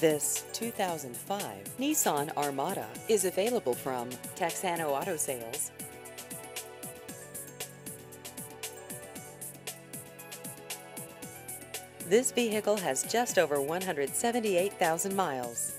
This 2005 Nissan Armada is available from Texano Auto Sales. This vehicle has just over 178,000 miles.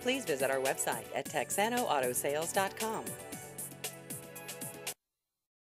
Please visit our website at texanoautosales.com.